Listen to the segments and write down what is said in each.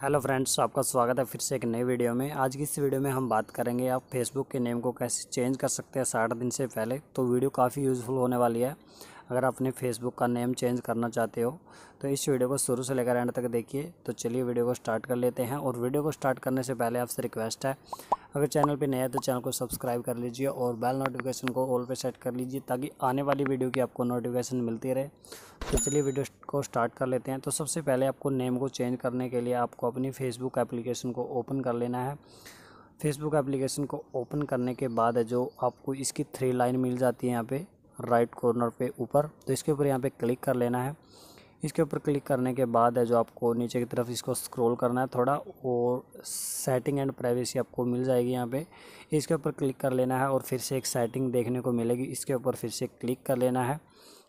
Hello friends, आपका स्वागत है फिर से एक नई वीडियो में। आज की इस वीडियो में हम बात करेंगे आप फेसबुक के नेम को कैसे चेंज कर सकते हैं साठ दिन से पहले। तो वीडियो काफ़ी यूज़फुल होने वाली है, अगर आप अपने फेसबुक का नेम चेंज करना चाहते हो। तो इस वीडियो को शुरू से लेकर एंड तक देखिए। तो चलिए वीडियो को स्टार्ट कर लेते हैं और वीडियो को स्टार्ट करने से पहले आपसे रिक्वेस्ट है अगर चैनल पर नया है तो चैनल को सब्सक्राइब कर लीजिए और बेल नोटिफिकेशन को ऑल पे सेट कर लीजिए ताकि आने वाली वीडियो की आपको नोटिफिकेशन मिलती रहे। तो चलिए वीडियो को स्टार्ट कर लेते हैं। तो सबसे पहले आपको नेम को चेंज करने के लिए आपको अपनी फेसबुक एप्लीकेशन को ओपन कर लेना है। फेसबुक एप्लीकेशन को ओपन करने के बाद जो आपको इसकी थ्री लाइन मिल जाती है यहाँ पर राइट कॉर्नर पे ऊपर। तो इसके ऊपर यहाँ पे क्लिक कर लेना है। इसके ऊपर क्लिक करने के बाद है जो आपको नीचे की तरफ़ इसको स्क्रॉल करना है थोड़ा, और सेटिंग एंड प्राइवेसी आपको मिल जाएगी यहाँ पे। इसके ऊपर क्लिक कर लेना है और फिर से एक सेटिंग देखने को मिलेगी। इसके ऊपर फिर से क्लिक कर लेना है।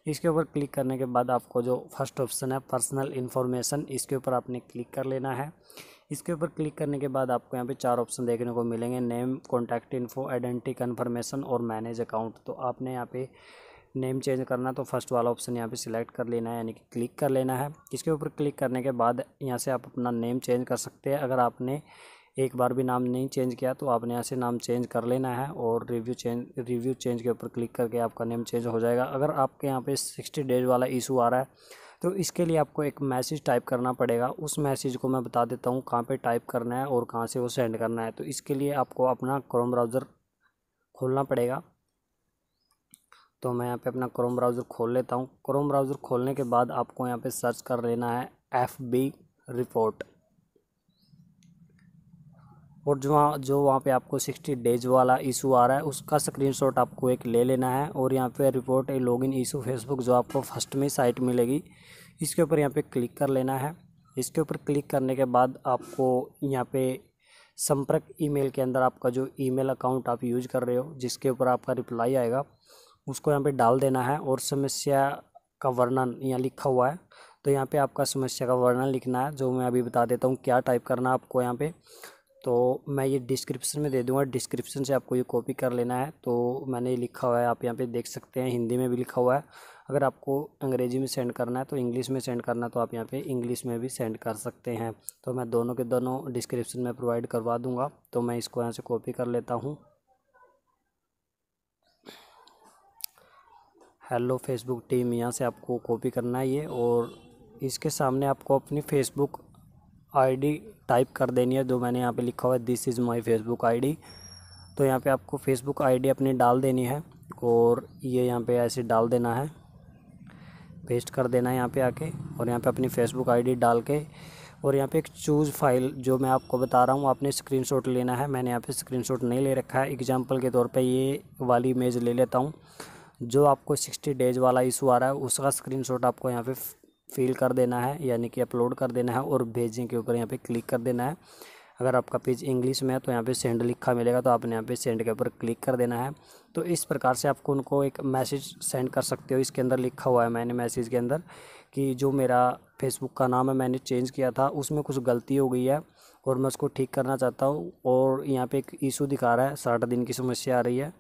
इसके ऊपर क्लिक करने के बाद आपको जो फ़र्स्ट ऑप्शन है पर्सनल इन्फॉर्मेशन इसके ऊपर आपने क्लिक कर लेना है। इसके ऊपर क्लिक करने के बाद आपको यहाँ पे चार ऑप्शन देखने को मिलेंगे name contact info identity confirmation और मैनेज अकाउंट तो आपने यहाँ पे नेम चेंज करना है तो फ़र्स्ट वाला ऑप्शन यहाँ पे सिलेक्ट कर लेना है, यानी कि क्लिक कर लेना है। इसके ऊपर क्लिक करने के बाद यहाँ से आप अपना नेम चेंज कर सकते हैं। अगर आपने एक बार भी नाम नहीं चेंज किया तो आपने यहाँ से नाम चेंज कर लेना है और रिव्यू चेंज रिव्यू चेंज के ऊपर क्लिक करके आपका नेम चेंज हो जाएगा। अगर आपके यहाँ पे सिक्सटी डेज़ वाला इशू आ रहा है तो इसके लिए आपको एक मैसेज टाइप करना पड़ेगा। उस मैसेज को मैं बता देता हूँ कहाँ पे टाइप करना है और कहाँ से वो सेंड करना है। तो इसके लिए आपको अपना क्रोम ब्राउज़र खोलना पड़ेगा। तो मैं यहाँ पे अपना क्रोम ब्राउज़र खोल लेता हूँ। क्रोम ब्राउज़र खोलने के बाद आपको यहाँ पे सर्च कर लेना है एफ़ बी रिपोर्ट और जो वहाँ जो वहाँ पे आपको सिक्सटी डेज़ वाला इशू आ रहा है, उसका स्क्रीनशॉट आपको एक ले लेना है। और यहाँ पे report a login issue Facebook जो आपको फ़र्स्ट में साइट मिलेगी, इसके ऊपर यहाँ पे क्लिक कर लेना है। इसके ऊपर क्लिक करने के बाद आपको यहाँ पे संपर्क ईमेल के अंदर आपका जो ईमेल अकाउंट आप यूज़ कर रहे हो, जिसके ऊपर आपका रिप्लाई आएगा उसको यहाँ पे डाल देना है और समस्या का वर्णन यहाँ लिखा हुआ है। तो यहाँ पे आपका समस्या का वर्णन लिखना है, जो मैं अभी बता देता हूँ क्या टाइप करना है आपको यहाँ पे। तो मैं ये डिस्क्रिप्शन में दे दूँगा डिस्क्रिप्शन से आपको ये कॉपी कर लेना है। तो मैंने लिखा हुआ है, आप यहाँ पे देख सकते हैं, हिंदी में भी लिखा हुआ है। अगर आपको अंग्रेज़ी में सेंड करना है तो इंग्लिश में सेंड करना है तो आप यहाँ पे इंग्लिश में भी सेंड कर सकते हैं। तो मैं दोनों के दोनों डिस्क्रिप्शन में प्रोवाइड करवा दूँगा। तो मैं इसको यहाँ से कॉपी कर लेता हूँ। हेलो फेसबुक टीम यहाँ से आपको कॉपी करना है ये और इसके सामने आपको अपनी फेसबुक आईडी टाइप कर देनी है, जो मैंने यहाँ पे लिखा हुआ है this is my Facebook ID तो यहाँ पे आपको फेसबुक आईडी अपनी डाल देनी है और ये यहाँ पे ऐसे डाल देना है पेस्ट कर देना है यहाँ पे आके और यहाँ पे अपनी फेसबुक आईडी डाल के और यहाँ पे एक चूज़ फ़ाइल जो मैं आपको बता रहा हूँ, आपने स्क्रीनशॉट लेना है, मैंने यहाँ पे स्क्रीनशॉट नहीं ले रखा है। एग्जांपल के तौर पे ये वाली इमेज ले लेता हूँ। जो आपको सिक्सटी डेज़ वाला इशू आ रहा है, उसका स्क्रीनशॉट आपको यहाँ पे फिल कर देना है, यानी कि अपलोड कर देना है और भेजने के ऊपर यहाँ पे क्लिक कर देना है। अगर आपका पेज इंग्लिश में है तो यहाँ पे सेंड लिखा मिलेगा तो आपने यहाँ पे सेंड के ऊपर क्लिक कर देना है। तो इस प्रकार से आपको उनको एक मैसेज सेंड कर सकते हो। इसके अंदर लिखा हुआ है मैंने मैसेज के अंदर कि जो मेरा फेसबुक का नाम है, मैंने चेंज किया था, उसमें कुछ गलती हो गई है और मैं उसको ठीक करना चाहता हूँ और यहाँ पर एक इशू दिखा रहा है, साठ दिन की समस्या आ रही है।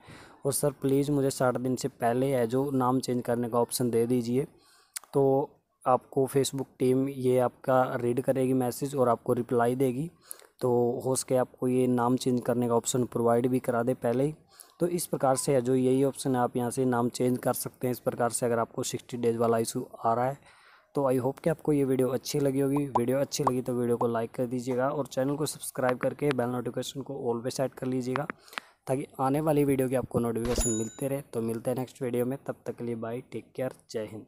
और सर प्लीज़ मुझे साठ दिन से पहले है जो नाम चेंज करने का ऑप्शन दे दीजिए। तो आपको फेसबुक टीम ये आपका रीड करेगी मैसेज और आपको रिप्लाई देगी। तो हो सके आपको ये नाम चेंज करने का ऑप्शन प्रोवाइड भी करा दे पहले ही। तो इस प्रकार से है जो यही ऑप्शन है, आप यहाँ से नाम चेंज कर सकते हैं। इस प्रकार से अगर आपको सिक्सटी डेज़ वाला इशू आ रहा है तो आई होप कि आपको ये वीडियो अच्छी लगी होगी। वीडियो अच्छी लगी तो वीडियो को लाइक कर दीजिएगा और चैनल को सब्सक्राइब करके बेल नोटिफिकेशन को ऑल पे सेट कर लीजिएगा। ताकि आने वाली वीडियो की आपको नोटिफिकेशन मिलते रहे। तो मिलते हैं नेक्स्ट वीडियो में। तब तक के लिए बाय टेक केयर जय हिंद।